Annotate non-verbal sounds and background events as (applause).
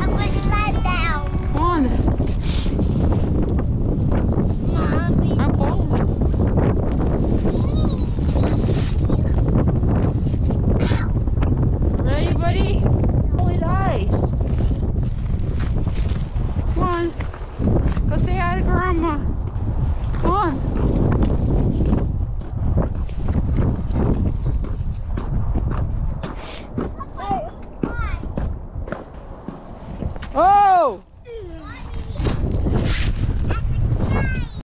I'm going to slide down. Come on. Mommy. Ready, buddy? Go say hi to Grandma. Come on. (laughs) Oh!